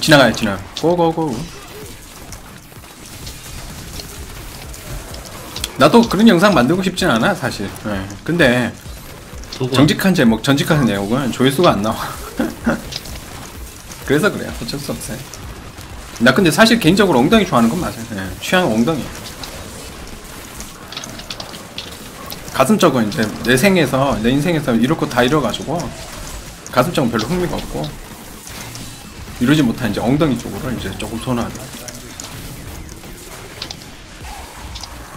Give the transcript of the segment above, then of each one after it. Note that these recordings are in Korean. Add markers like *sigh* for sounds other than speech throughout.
지나가요 지나. 고고고. 나도 그런 영상 만들고 싶진 않아 사실. 예. 근데 도구 정직한 제목, 전직한 내용은 조회수가 안 나와. *laughs* 그래서 그래요. 어쩔 수 없어요. 나 근데 사실 개인적으로 엉덩이 좋아하는 건 맞아요. 예, 취향은 엉덩이. 가슴 쪽은 이제 내 생에서, 내 인생에서 이럴 거다 이뤄가지고, 가슴 쪽은 별로 흥미가 없고, 이루지 못한 이제 엉덩이 쪽으로 이제 조금 선호한다.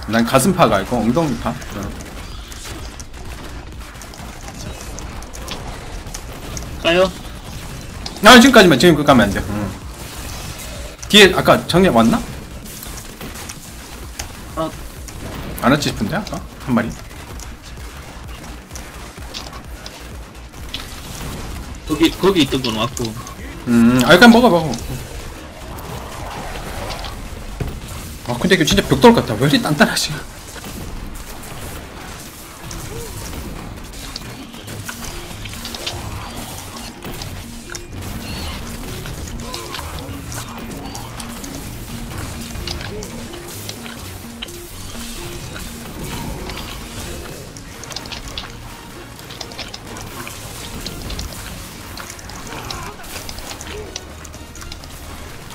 난 가슴파가 아니고 엉덩이파. 어. 까요? 아 지금까지만 지금 그 가면 안 돼. 응. 뒤에 아까 정리 왔나? 아. 안 왔지 싶은데 아까 한 마리. 거기 거기 있던 건 왔고 음, 아 일단 먹어 먹어. 아 근데 이거 진짜 벽돌 같다. 왜 이리 단단하지?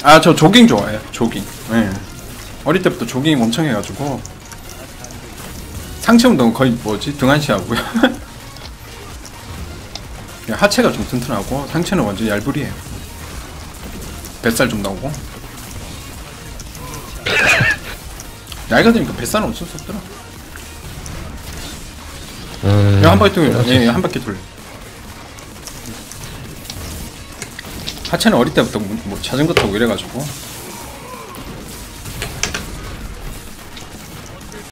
아 저 조깅 좋아해요. 조깅. 예. 어릴 때부터 조깅 엄청 해가지고 상체 운동 거의 뭐지 등한시 하고요. 그냥 *laughs* 하체가 좀 튼튼하고 상체는 완전 얄불이에요. 뱃살 좀 나오고. *laughs* 나이가 드니까 뱃살은 어쩔 수 없더라. 음, 야, 한 바퀴 돌려. 예, 한 바퀴 돌려. 하체는 어릴 때부터 뭐, 뭐 자전거 타고 이래가지고